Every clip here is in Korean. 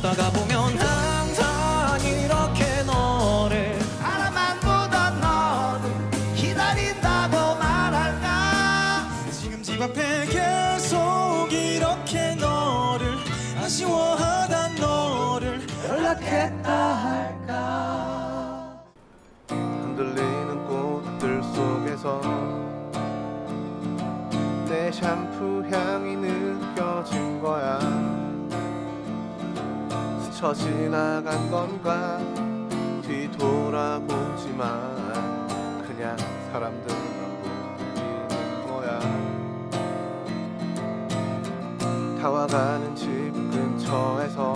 걷다가 보면 항상 이렇게 너를 바라만 보던 너를 기다린다고 말할까? 지금 집 앞에 계속 이렇게 너를 아쉬워하던 너를 연락했다 할까? 흔들리는 꽃들 속에서 내 샴푸 향 스쳐 지나간 건가? 뒤돌아보지만 그냥 사람들만 보이는 거야. 다와가는 집 근처에서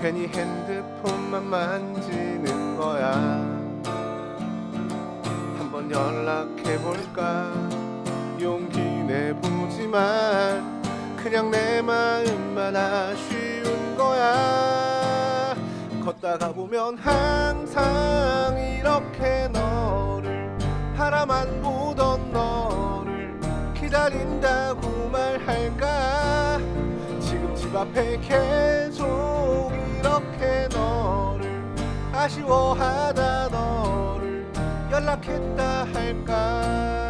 괜히 핸드폰만 만지는 거야. 한번 연락해볼까? 용기 내보지만 그냥 내 마음만 아쉬운 거야. 걷다가 보면 항상 이렇게 너를 바라만 보던 너를 기다린다고 말할까? 지금 집 앞에 계속 이렇게 너를 아쉬워하다 너를 연락했다 할까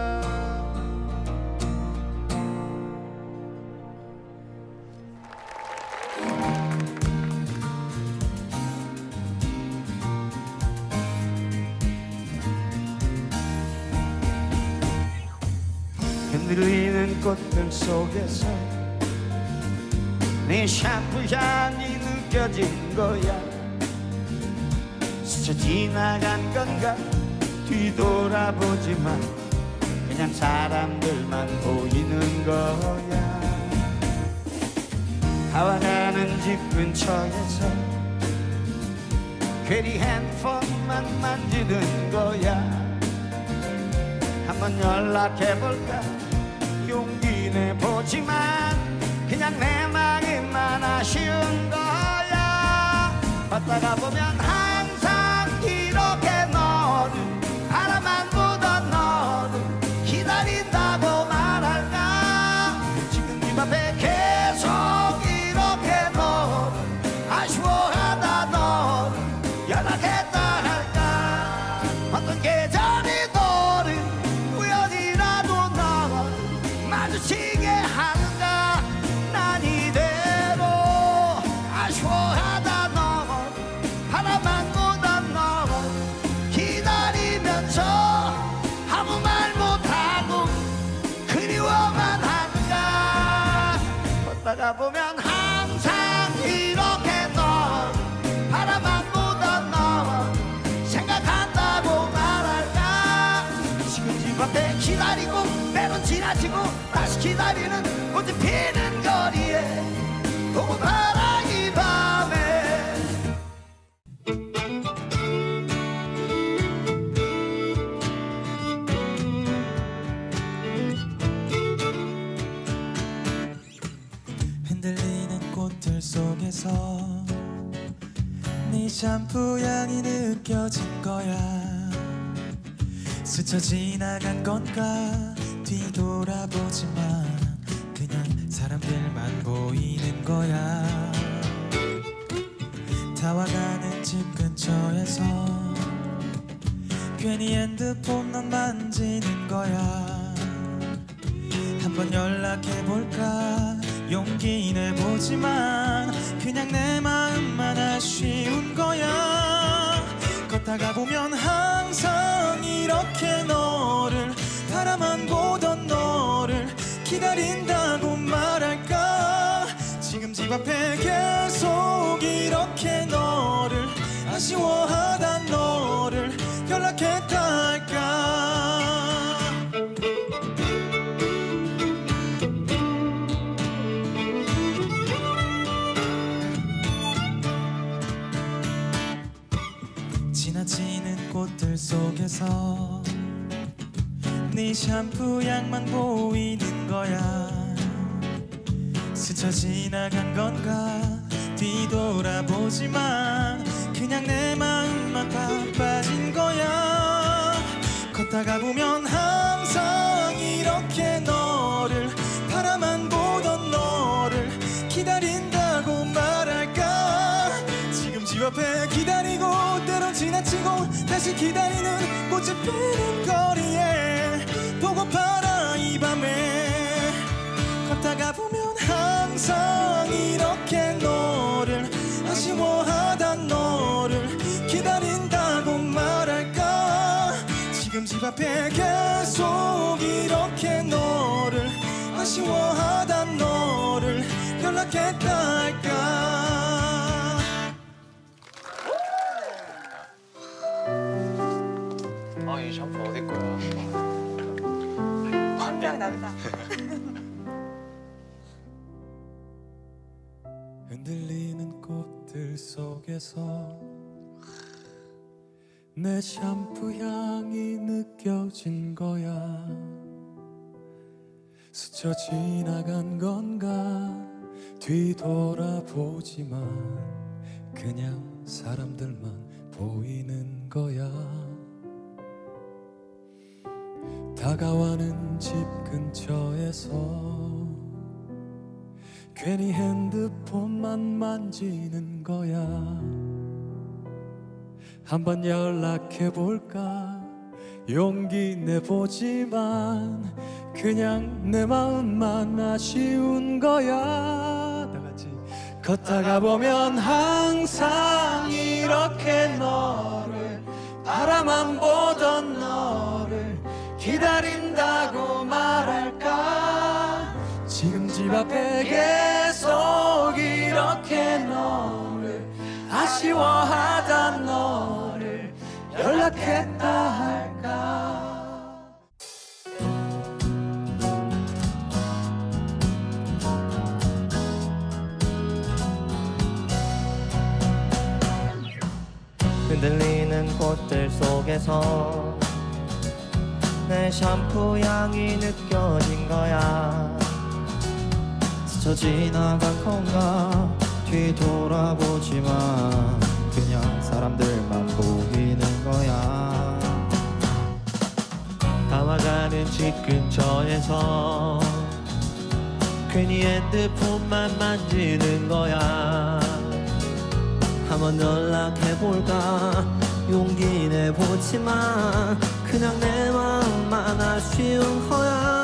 흔들리는 꽃들 속에서 내 샴푸 향이 느껴진 거야. 스쳐 지나간 건가 뒤돌아보지만 그냥 사람들만 보이는 거야. 다와가는 집 근처에서 괜히 핸드폰만 만지는 거야. 한번 연락해볼까 용기 내보지만 그냥 내 마음만 아쉬운 거야. 걷다가 보면 보면 항상 이렇게 널 바라만 보던 너 생각한다고 말할까? 지금 집 앞에 기다리고 매번 지나치고 다시 기다리는 꽃이 피는 거리에 보고 봐라 속에서 네 샴푸 향이 느껴진 거야. 스쳐 지나간 건가 뒤돌아보지만 그냥 사람들만 보이는 거야. 다와가는 집 근처에서 괜히 핸드폰 만 만지는 거야. 한번 연락해볼까? 용기 내보지만 그냥 내 마음만 아쉬운 거야. 걷다가 보면 항상 이렇게 너를 바라만 보던 너를 기다린다고 말할까? 지금 집 앞에 계속 이렇게 너를 아쉬워 지나치는 꽃들 속에서 네 샴푸 향만 보이는 거야. 스쳐 지나간 건가 뒤돌아보지만 그냥 내 마음만 바빠진 거야. 걷다가 보면 항상 이렇게 너를 앞에 기다리고 때론 지나치고 다시 기다리는 꽃을 피는 거리에 보고파라 이 밤에 걷다가 보면 항상 이렇게 너를 아쉬워하던 너를 기다린다고 말할까? 지금 집 앞에 계속 이렇게 너를 아쉬워하던 너를 연락했다 속에서 내 샴푸 향이 느껴진 거야. 스쳐 지나간 건가 뒤돌아보지만 그냥 사람들만 보이는 거야. 다가와는 집 근처에서 괜히 핸드폰만 만지는 거야. 한번 연락해 볼까? 용기 내보지만 그냥 내 마음만 아쉬운 거야. 다 같이 걷다가 보면 항상 이렇게 너를 바라만 보던 너를 기다린다고 말할까 집 앞에 계속 이렇게 너를 아쉬워하던 너를 연락했다 할까? 흔들리는 꽃들 속에서 내 샴푸 향이 느껴진 거야 스쳐 지나간 건가 뒤돌아보지만 그냥 사람들만 보이는 거야. 다와가는 집 근처에서 괜히 핸드폰만 만지는 거야. 한번 연락해볼까? 용기 내보지만 그냥 내 마음만 아쉬운 거야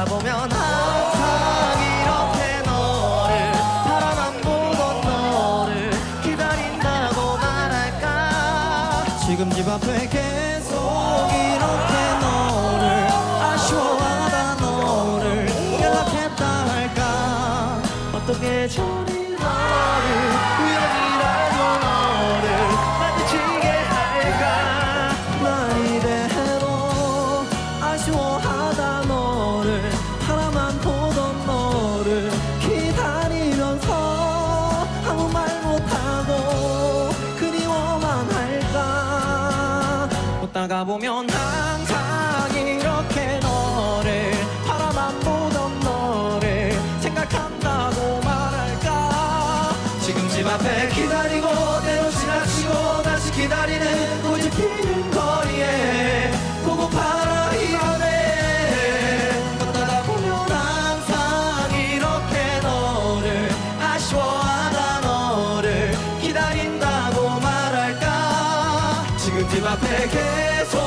걷다가 보면 항상 이렇게 너를 바라만 보던 너를 기다린다고 말할까? 지금 집 앞에 계속 이렇게 너를 아쉬워하다 너를 연락했다 할까? 어떻게 저리 웃다가 보면 항상 이렇게 너를 바라만 보던 너를 생각한다고 말할까? 지금 집 앞에 기다리고 때로 지나치고 다시 기다리는 꽃이 피는 거리에 지금 집 앞에 계속